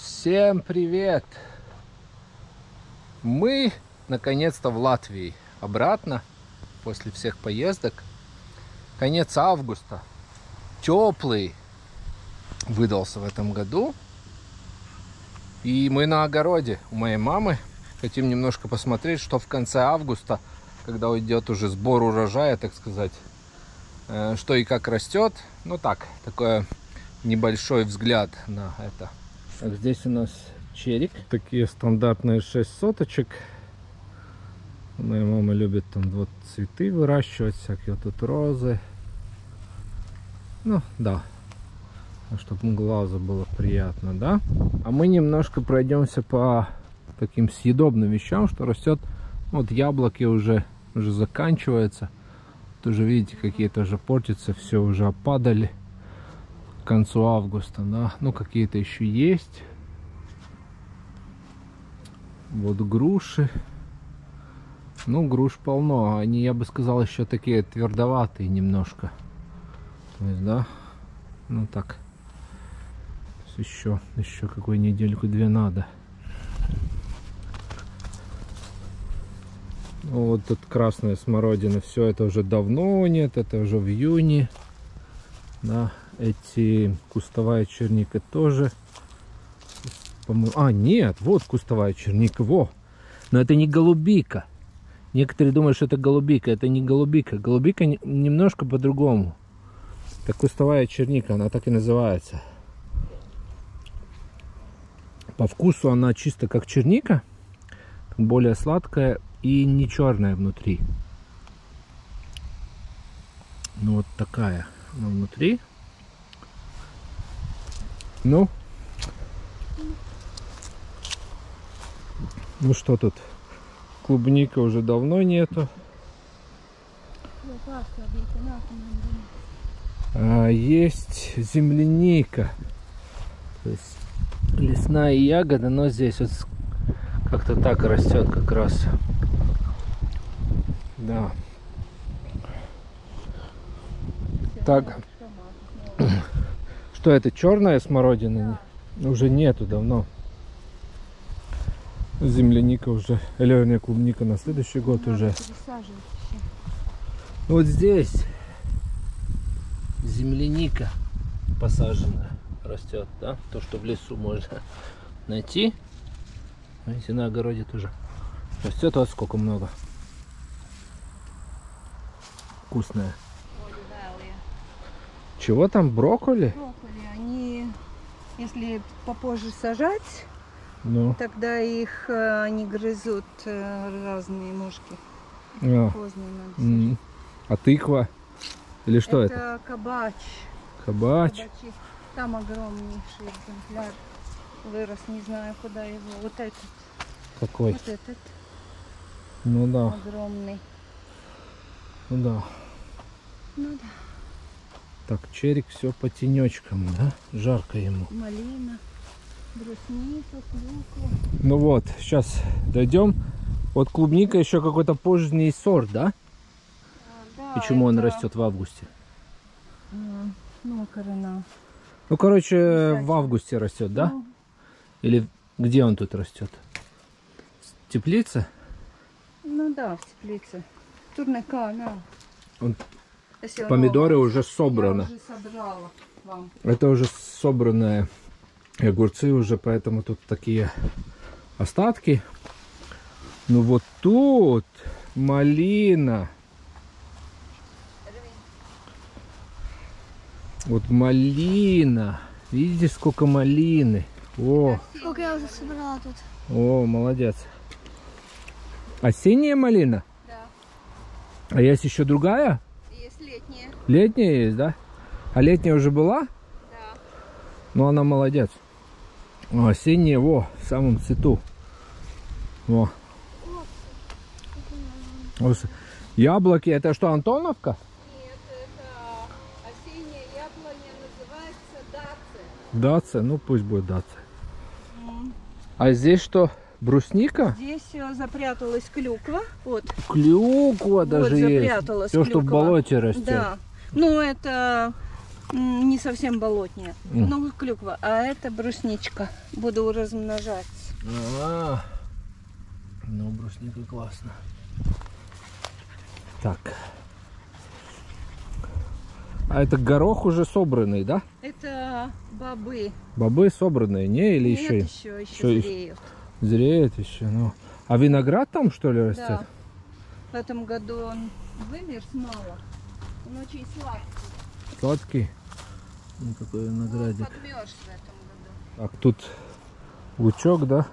Всем привет! Мы наконец-то в Латвии. Обратно, после всех поездок. Конец августа. Теплый выдался в этом году. И мы на огороде у моей мамы. Хотим немножко посмотреть, что в конце августа, когда уйдет уже сбор урожая, так сказать, э, что и как растет. Ну так, такое небольшой взгляд на это. Так, здесь у нас черик. Такие стандартные 6 соточек. Моя мама любит там вот цветы выращивать, всякие вот тут розы. Ну, да. Чтобы глазу было приятно, да? А мы немножко пройдемся по таким съедобным вещам, что растет. Вот яблоки уже, уже заканчиваются. Тоже видите, какие-то уже портятся, все уже опадали концу августа, да. Ну, какие-то еще есть. Вот груши. Ну, груш полно. Они, я бы сказал, еще такие твердоватые немножко. То есть, да, ну так. Еще, еще какую недельку-две надо. Ну, вот тут красная смородина. Все это уже давно нет. Это уже в июне. Да, эти кустовая черника тоже. А, нет, вот кустовая черника. Во. Но это не голубика. Некоторые думают, что это голубика. Это не голубика. Голубика немножко по-другому. Это кустовая черника. Она так и называется. По вкусу она чисто как черника. Более сладкая и не черная внутри. Ну вот такая она внутри. Ну. Ну что тут? Клубника уже давно нету. А, есть земляника. То есть лесная ягода, но здесь вот как-то так растет как раз. Да. Так. Что это, черная смородина? Да. Уже нету давно. Земляника уже, или вернее клубника на следующий год Надо уже. Вот здесь земляника посаженная растет, да? То, что в лесу можно найти. Видите, на огороде тоже растет. Вот сколько много. Вкусная. Чего там, брокколи? Брокколи, если попозже сажать, ну. тогда их э, они грызут э, разные мушки. А. Поздно надо mm. А тыква? Или что это? Это кабач. Кабач. Кабачи. Там огромнейший экземпляр вырос, не знаю куда его. Вот этот. Какой? Вот этот. Ну да. Огромный. Ну да. Ну да. Так, черик все по тенечкам, да? Жарко ему. Малина, брусника, клюква. Ну вот, сейчас дойдем. Вот клубника еще какой-то поздний сорт, да? А, да Почему это... он растет в августе? Ну, корона. Ну, короче, в августе растет, да? Ну. Или где он тут растет? В теплице? Ну да, в теплице. Турника, да. Он Помидоры уже собраны. Я уже собрала вам. Это уже собранные огурцы уже, поэтому тут такие остатки. Ну вот тут малина. Вот малина. Видите, сколько малины. О, Сколько я уже собрала тут. о, молодец. Осенняя малина? Да. А есть еще другая? Летняя есть, да? А летняя уже была? Да. Ну, она молодец. О, осенняя, во, в самом цвету. Во. Вот. Яблоки, это что, Антоновка? Нет, это осенняя яблоня называется даци. Дация, ну пусть будет дация. А здесь что, брусника? Здесь э, запряталась клюква. Вот. Клюква даже вот есть. запряталась Все, что в болоте растет. Да. Ну, это не совсем болотнее. М. Ну, клюква. А это брусничка. Буду размножать. А, ну, брусника классно. Так. А это горох уже собранный, да? Это бобы. Бобы собранные, не? Или Нет, еще еще, еще, еще есть? зреют. Зреет еще? Ну. А виноград там что ли растет? Да. В этом году он вымерз мало. Он очень сладкий. Сладкий. Ну, какой Он виноградик. подмерз в этом году. Так, тут лучок, да?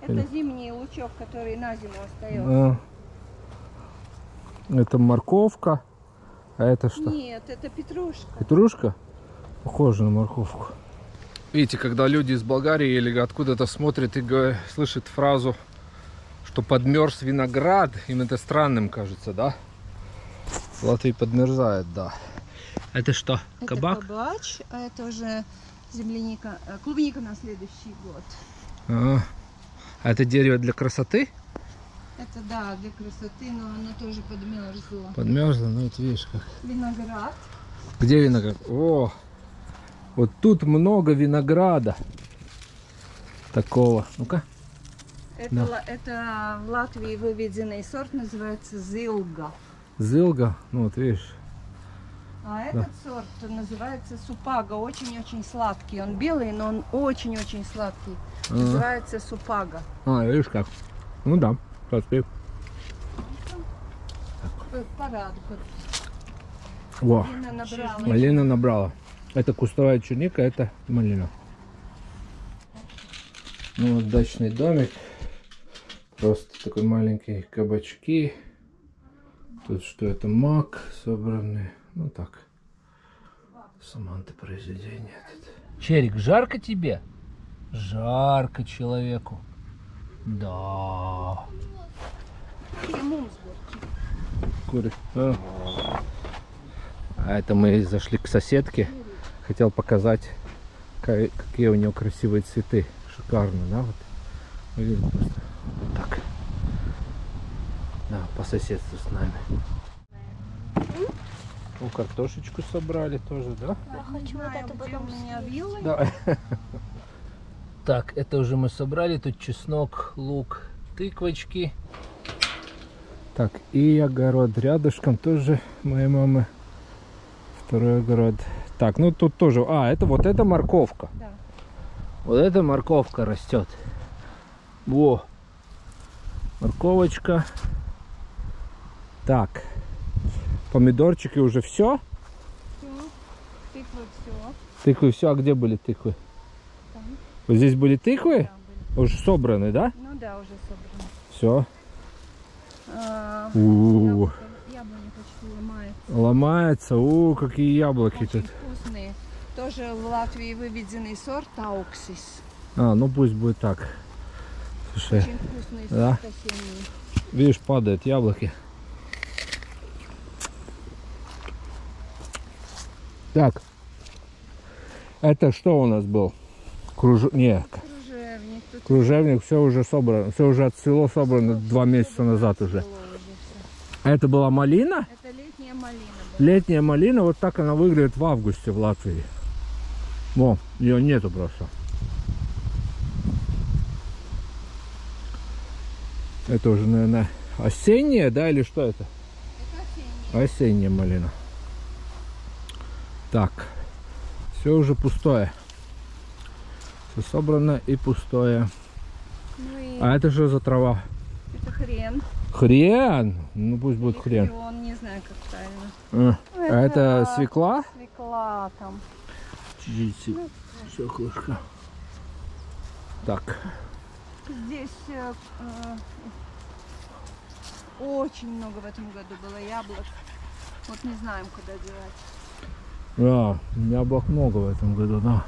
Это Или- зимний лучок, который на зиму остается. А. Это морковка. А это что? Нет, это петрушка. Петрушка? Похоже на морковку. Видите, когда люди из Болгарии или откуда-то смотрят и говорят- слышат фразу, что подмерз виноград, им это странным кажется, да? В Латвии подмерзает, да. Это что? Это кабач, а это уже земляника, э, клубника на следующий год. А. А это дерево для красоты? Это да, для красоты, но оно тоже подмерзло. Подмерзло, ну это видишь как. Виноград. Где виноград? О, вот тут много винограда. Такого. Ну-ка. Это, Да. это в Латвии выведенный сорт, называется зилга. Зылга. Ну вот видишь. А этот сорт называется супага, очень-очень сладкий. Он белый, но он очень-очень сладкий. А. Называется супага. А, видишь как. Ну да. Э, Парадку. Во. Лина набрала. Малина набрала. Это кустовая черника, это малина. Ну вот дачный домик. Просто такой маленький кабачки. Тут что это мак собранный. Ну так. Саманты произведение. Черик, жарко тебе? Жарко человеку. Да. Куры. А. А это мы зашли к соседке. Хотел показать, ка- какие у нее красивые цветы. Шикарно, да? Вот. Выглядит просто вот так. Да, по соседству с нами. Ну, картошечку собрали тоже, да? Я хочу вот это потом вилла. Да. Так, это уже мы собрали. Тут чеснок, лук, тыквочки. Так, и огород рядышком тоже моей мамы. Второй огород. Так, ну тут тоже... А, это вот эта морковка. Да. Вот эта морковка растет. Во. Морковочка. Так. Помидорчики уже все. Все. Тыква все. Тыквы все. А где были тыквы? Там. Вот здесь были тыквы? Да, были. Уже собраны, да? Ну да, уже собрано. Все. А, У, яблоко- Яблони почти ломается. ломается. У, какие яблоки Очень тут. Тоже в Латвии выведенный сорт ауксис. А, ну пусть будет так. Слушай, Очень вкусный Да. сорт осенний. видишь, падают яблоки. Так. Это что у нас был? Круж... Не, Кружевник. Тут кружевник, все уже собрано. Все уже отцвело, собрано два месяца назад уже. это была малина? Это летняя малина была. Летняя малина, вот так она выглядит в августе в Латвии. Во, ее нету просто. Это уже, наверное, осенняя, да, или что это? Это осенняя. Осенняя малина. Так, все уже пустое. Все собрано и пустое. Ну и А это что за трава? это хрен. Хрен? Ну пусть будет хрен. хрен, не знаю, как правильно. А, Ну, а это свекла? Свекла там. Чуть-чуть свеклышка. Так. Здесь э, э, очень много в этом году было яблок. Вот не знаем, куда девать. Да, яблок много в этом году, да.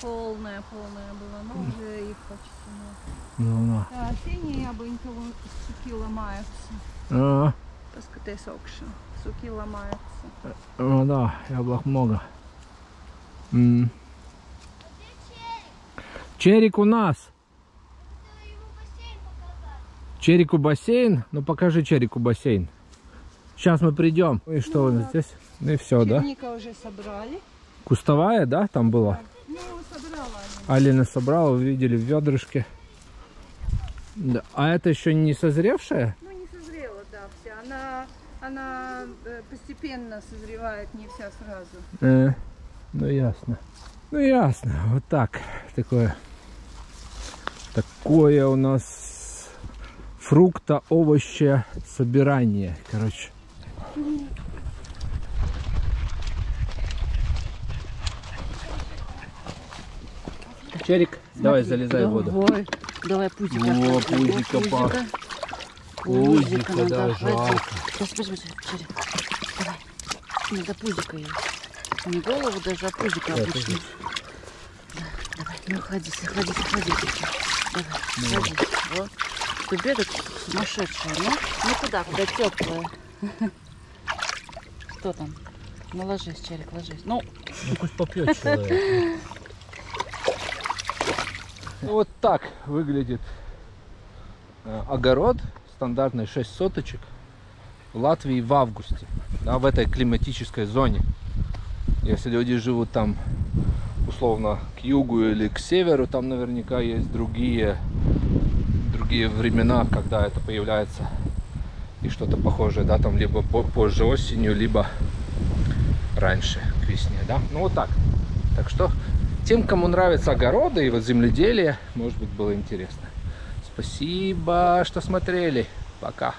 Полная, полная была, но уже их почти нет. Ну, да. А осенние яблонька вон суки ломаются. А, Paskaties augšā. Суки ломаются. ну да, яблок много. М. Черик у нас. Черику бассейн? Ну покажи Черику бассейн. Сейчас мы придем. И что у нас здесь? Ну и все, да? Черника уже собрали. Кустовая, да, там была? Ну, собрала. Алина собрала, вы видели в ведрышке. Да. А это еще не созревшая? Ну, не созрела, да, вся. Она, она э, постепенно созревает, не вся сразу. Э, ну ясно. Ну ясно, вот так. Такое. Такое у нас фрукта, овощи, собирание. Короче. Черик, давай залезай в воду. Давай, давай пузика. О, пузика. Пузика, надо да, жалко. Сейчас, подожди, Шарик. Давай. Надо пузика Не голову даже, а пузика Да, обычно. пузик. Да, давай, ну ходись, ходись, ходись. Давай, ходись. Вот. Ты бегать сумасшедшая, ну? Ну куда, куда теплая. Что там? Ну ложись, Черик, ложись. Ну, Ну пусть попьет человек. Ну, Вот так выглядит э, огород, стандартный 6 соточек в Латвии в августе, да, в этой климатической зоне. Если люди живут там условно к югу или к северу, там наверняка есть другие, другие времена, когда это появляется и что-то похожее, да, там либо по- позже осенью, либо раньше к весне, да. Ну вот так. Так что тем, кому нравятся огороды и вот земледелие, может быть, было интересно. Спасибо, что смотрели. Пока.